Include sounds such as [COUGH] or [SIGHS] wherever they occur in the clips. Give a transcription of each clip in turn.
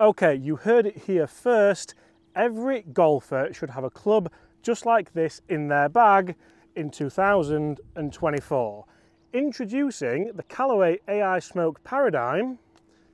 Okay, you heard it here first. Every golfer should have a club just like this in their bag in 2024. Introducing the Callaway AI Smoke Paradym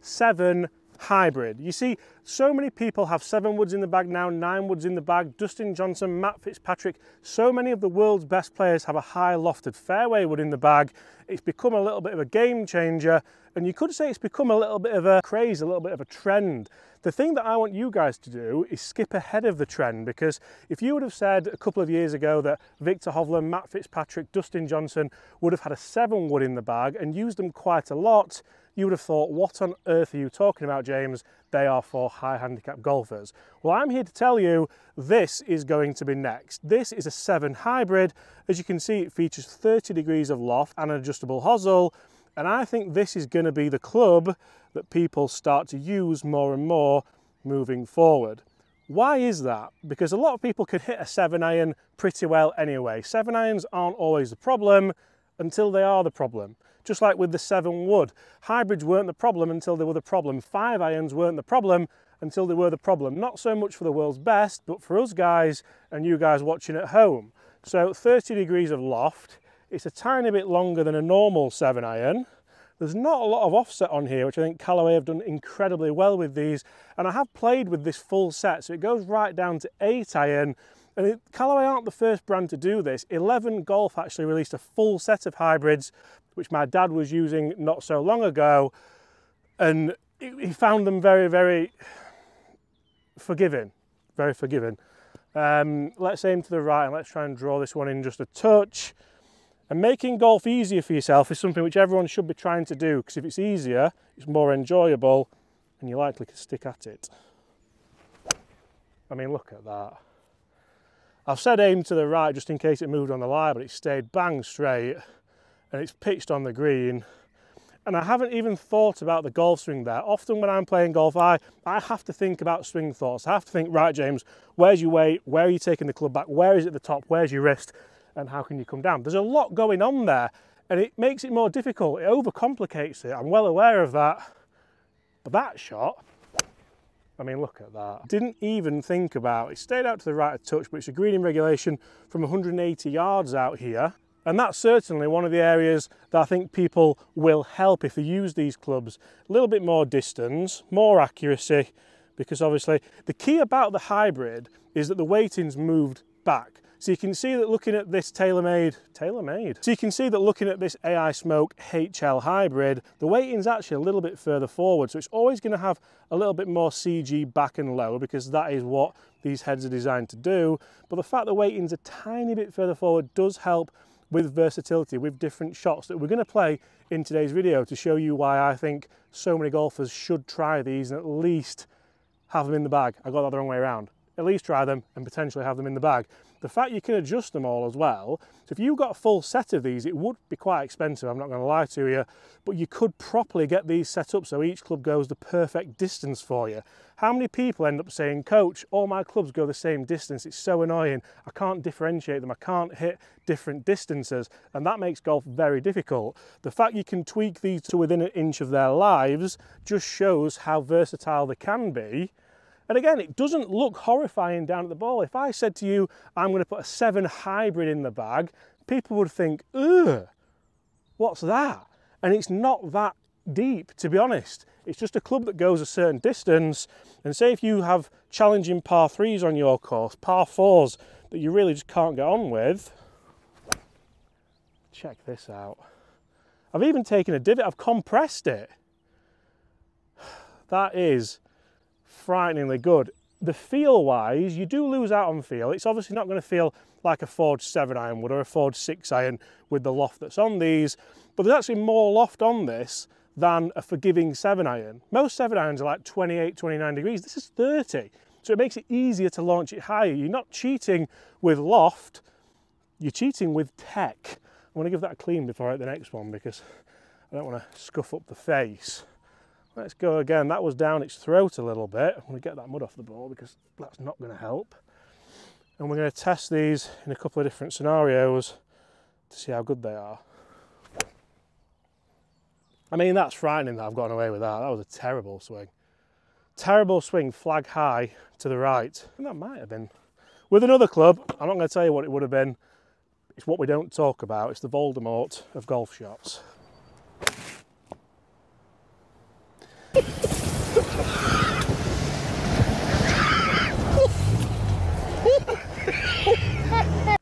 7 Hybrid. You see, so many people have seven woods in the bag now, nine woods in the bag. Dustin Johnson, Matt Fitzpatrick, so many of the world's best players have a high lofted fairway wood in the bag. It's become a little bit of a game changer, and you could say it's become a little bit of a craze, a little bit of a trend. The thing that I want you guys to do is skip ahead of the trend because if you would have said a couple of years ago that Viktor Hovland, Matt Fitzpatrick, Dustin Johnson would have had a seven wood in the bag and used them quite a lot, you would have thought, what on earth are you talking about, James? They are for high handicap golfers. Well, I'm here to tell you this is going to be next. This is a 7 hybrid. As you can see, it features 30 degrees of loft and an adjustable hosel. And I think this is going to be the club that people start to use more and more moving forward. Why is that? Because a lot of people could hit a 7 iron pretty well anyway. 7 irons aren't always the problem until they are the problem just like with the 7 wood. Hybrids weren't the problem until they were the problem. 5 irons weren't the problem until they were the problem. Not so much for the world's best, but for us guys and you guys watching at home. So 30 degrees of loft, it's a tiny bit longer than a normal 7 iron. There's not a lot of offset on here, which I think Callaway have done incredibly well with these. And I have played with this full set, so it goes right down to 8 iron. And it, Callaway aren't the first brand to do this. 11 Golf actually released a full set of hybrids which my dad was using not so long ago. And he found them very, very forgiving, very forgiving. Um, let's aim to the right and let's try and draw this one in just a touch. And making golf easier for yourself is something which everyone should be trying to do because if it's easier, it's more enjoyable and you're likely to stick at it. I mean, look at that. I've said aim to the right just in case it moved on the lie, but it stayed bang straight and it's pitched on the green. And I haven't even thought about the golf swing there. Often when I'm playing golf, I, I have to think about swing thoughts. I have to think, right, James, where's your weight? Where are you taking the club back? Where is it at the top? Where's your wrist? And how can you come down? There's a lot going on there and it makes it more difficult. It overcomplicates it. I'm well aware of that. But that shot, I mean, look at that. Didn't even think about, it stayed out to the right a touch, but it's a green regulation from 180 yards out here. And that's certainly one of the areas that I think people will help if they use these clubs. A little bit more distance, more accuracy, because obviously the key about the hybrid is that the weighting's moved back. So you can see that looking at this TaylorMade. So you can see that looking at this AI Smoke HL hybrid, the weighting's actually a little bit further forward. So it's always gonna have a little bit more CG back and low because that is what these heads are designed to do. But the fact the weighting's a tiny bit further forward does help with versatility, with different shots that we're going to play in today's video to show you why I think so many golfers should try these and at least have them in the bag. I got that the wrong way around. At least try them and potentially have them in the bag. The fact you can adjust them all as well, so if you've got a full set of these, it would be quite expensive, I'm not going to lie to you, but you could properly get these set up so each club goes the perfect distance for you. How many people end up saying, coach, all my clubs go the same distance, it's so annoying, I can't differentiate them, I can't hit different distances, and that makes golf very difficult. The fact you can tweak these to within an inch of their lives just shows how versatile they can be and again, it doesn't look horrifying down at the ball. If I said to you, I'm going to put a 7 hybrid in the bag, people would think, ugh, what's that? And it's not that deep, to be honest. It's just a club that goes a certain distance. And say if you have challenging par threes on your course, par fours that you really just can't get on with, check this out. I've even taken a divot, I've compressed it. [SIGHS] That is frighteningly good. The feel wise, you do lose out on feel. It's obviously not going to feel like a Forged 7 iron would or a Forged 6 iron with the loft that's on these, but there's actually more loft on this than a forgiving 7 iron. Most 7 irons are like 28, 29 degrees. This is 30. So it makes it easier to launch it higher. You're not cheating with loft, you're cheating with tech. I want to give that a clean before I hit the next one because I don't want to scuff up the face. Let's go again. That was down its throat a little bit. I'm going to get that mud off the ball because that's not going to help. And we're going to test these in a couple of different scenarios to see how good they are. I mean, that's frightening that I've gotten away with that. That was a terrible swing. Terrible swing, flag high to the right. And that might have been. With another club, I'm not going to tell you what it would have been. It's what we don't talk about. It's the Voldemort of golf shots.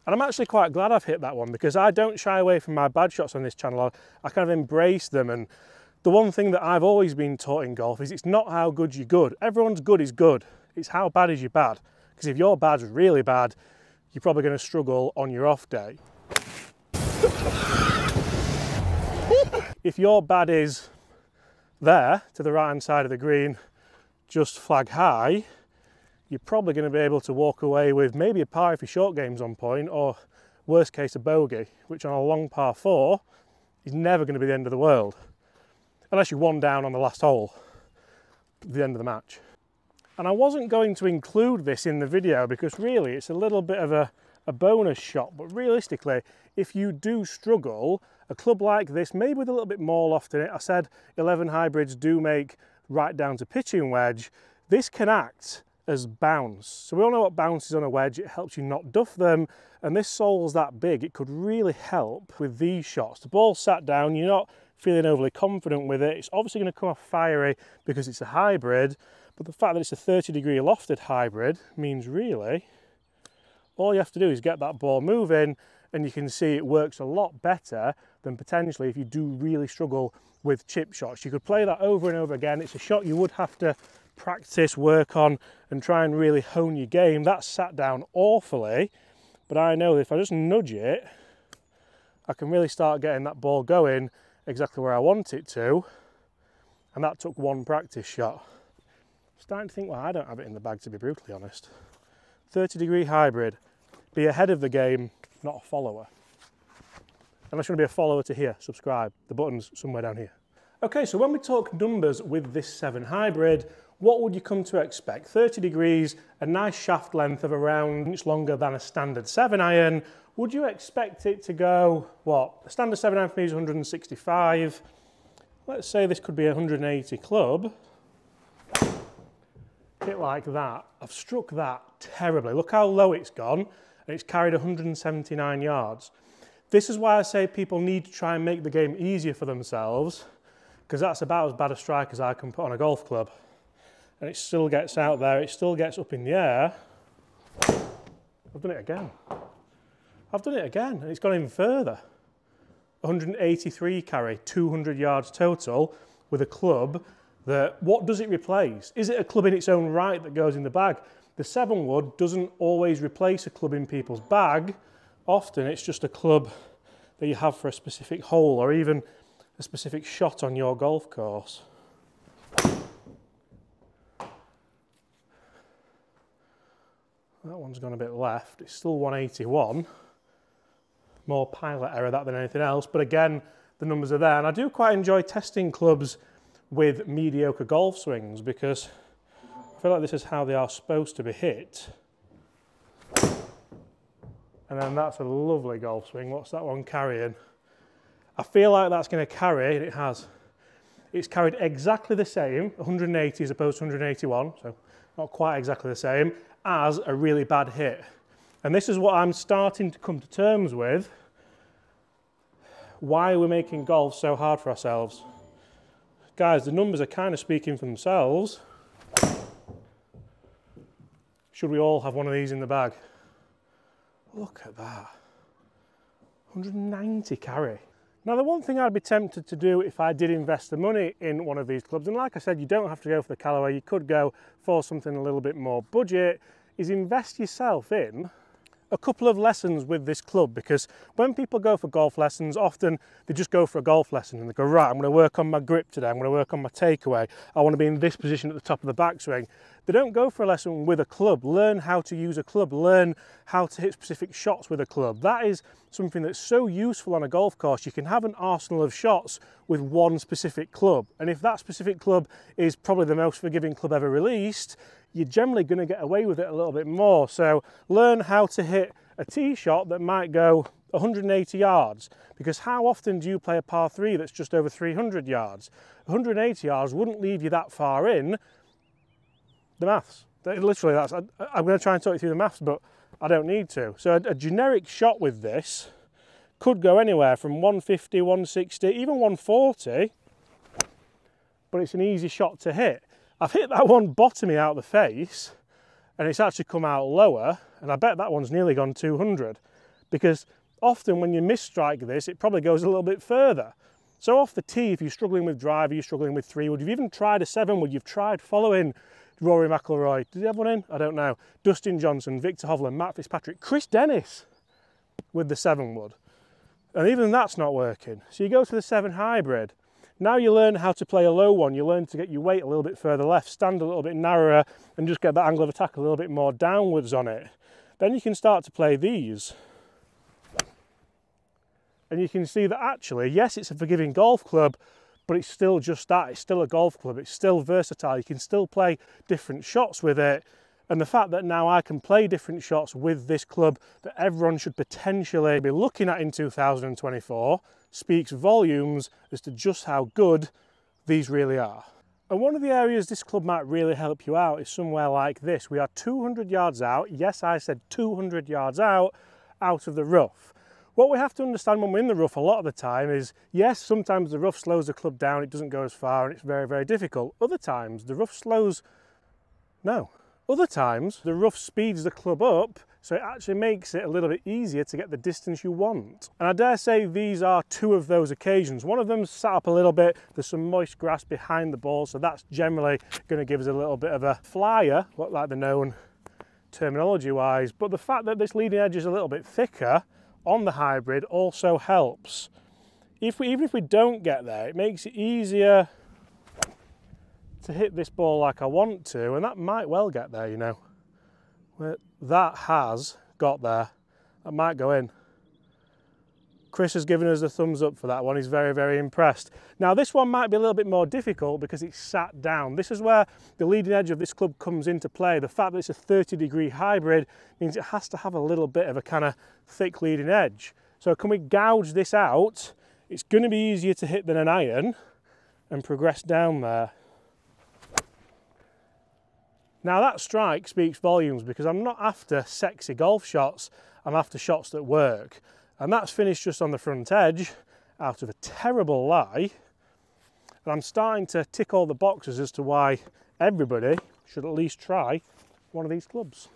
And I'm actually quite glad I've hit that one because I don't shy away from my bad shots on this channel. I kind of embrace them. And the one thing that I've always been taught in golf is it's not how good you're good. Everyone's good is good. It's how bad is you bad. Because if your bad's really bad, you're probably going to struggle on your off day. if your bad is there to the right hand side of the green, just flag high, you're probably going to be able to walk away with maybe a par if your short game's on point, or worst case, a bogey, which on a long par four is never going to be the end of the world, unless you're one down on the last hole, the end of the match. And I wasn't going to include this in the video because really it's a little bit of a, a bonus shot, but realistically, if you do struggle, a club like this, maybe with a little bit more loft in it, I said 11 hybrids do make right down to pitching wedge, this can act as bounce. So we all know what bounce is on a wedge, it helps you not duff them, and this sole's that big, it could really help with these shots. The ball sat down, you're not feeling overly confident with it, it's obviously going to come off fiery because it's a hybrid, but the fact that it's a 30 degree lofted hybrid means really, all you have to do is get that ball moving, and you can see it works a lot better than potentially if you do really struggle with chip shots. You could play that over and over again. It's a shot you would have to practice, work on, and try and really hone your game. That sat down awfully, but I know if I just nudge it, I can really start getting that ball going exactly where I want it to. And that took one practice shot. I'm starting to think, well, I don't have it in the bag to be brutally honest. 30 degree hybrid, be ahead of the game, not a follower. Unless you want to be a follower to here, subscribe. The button's somewhere down here. Okay, so when we talk numbers with this 7 hybrid, what would you come to expect? 30 degrees, a nice shaft length of around inch longer than a standard 7 iron. Would you expect it to go, what? A standard 7 iron for me is 165. Let's say this could be a 180 club. Hit like that. I've struck that terribly. Look how low it's gone, and it's carried 179 yards. This is why I say people need to try and make the game easier for themselves, because that's about as bad a strike as I can put on a golf club and it still gets out there, it still gets up in the air. I've done it again. I've done it again, and it's gone even further. 183 carry, 200 yards total with a club that, what does it replace? Is it a club in its own right that goes in the bag? The seven wood doesn't always replace a club in people's bag. Often it's just a club that you have for a specific hole or even a specific shot on your golf course. That one's gone a bit left. It's still 181. More pilot error that than anything else. But again, the numbers are there. And I do quite enjoy testing clubs with mediocre golf swings because I feel like this is how they are supposed to be hit. And then that's a lovely golf swing. What's that one carrying? I feel like that's going to carry, and it has. It's carried exactly the same, 180 as opposed to 181, so not quite exactly the same as a really bad hit. And this is what I'm starting to come to terms with. Why are we making golf so hard for ourselves? Guys, the numbers are kind of speaking for themselves. Should we all have one of these in the bag? Look at that. 190 carry. Now, the one thing I'd be tempted to do if I did invest the money in one of these clubs, and like I said, you don't have to go for the Callaway, you could go for something a little bit more budget, is invest yourself in a couple of lessons with this club because when people go for golf lessons, often they just go for a golf lesson and they go, right, I'm going to work on my grip today, I'm going to work on my takeaway, I want to be in this position at the top of the backswing. They don't go for a lesson with a club, learn how to use a club, learn how to hit specific shots with a club. That is something that's so useful on a golf course. You can have an arsenal of shots with one specific club. And if that specific club is probably the most forgiving club ever released, you're generally going to get away with it a little bit more. So learn how to hit a tee shot that might go 180 yards because how often do you play a par 3 that's just over 300 yards 180 yards wouldn't leave you that far in the maths. Literally, that's. I, am going to try and talk you through the maths, but I don't need to. So a, a generic shot with this could go anywhere from 150, 160, even 140, but it's an easy shot to hit. I've hit that one bottoming out the face, and it's actually come out lower, and I bet that one's nearly gone 200, because often when you misstrike this, it probably goes a little bit further. So off the tee, if you're struggling with drive, you're struggling with three wood, you've even tried a seven wood, you've tried following Rory McIlroy. Did he have one in? I don't know. Dustin Johnson, Viktor Hovland, Matt Fitzpatrick, Chris Dennis with the seven wood. And even that's not working. So you go to the seven hybrid. Now you learn how to play a low one. You learn to get your weight a little bit further left, stand a little bit narrower, and just get that angle of attack a little bit more downwards on it. Then you can start to play these and you can see that actually, yes, it's a forgiving golf club, but it's still just that. It's still a golf club. It's still versatile. You can still play different shots with it. And the fact that now I can play different shots with this club that everyone should potentially be looking at in 2024 speaks volumes as to just how good these really are. And one of the areas this club might really help you out is somewhere like this. We are 200 yards out. Yes, I said 200 yards out, out of the rough. What we have to understand when we're in the rough a lot of the time is, yes, sometimes the rough slows the club down, it doesn't go as far and it's very, very difficult. Other times the rough slows, no. Other times the rough speeds the club up so it actually makes it a little bit easier to get the distance you want. And I dare say these are two of those occasions. One of them's sat up a little bit, there's some moist grass behind the ball, so that's generally going to give us a little bit of a flyer, like the known terminology wise. But the fact that this leading edge is a little bit thicker on the hybrid also helps. If we, even if we don't get there, it makes it easier to hit this ball like I want to, and that might well get there, you know. That has got there. That might go in. Chris has given us a thumbs up for that one. He's very, very impressed. Now this one might be a little bit more difficult because it's sat down. This is where the leading edge of this club comes into play. The fact that it's a 30 degree hybrid means it has to have a little bit of a kind of thick leading edge. So can we gouge this out? It's going to be easier to hit than an iron and progress down there. Now that strike speaks volumes because I'm not after sexy golf shots, I'm after shots that work. And that's finished just on the front edge out of a terrible lie. And I'm starting to tick all the boxes as to why everybody should at least try one of these clubs.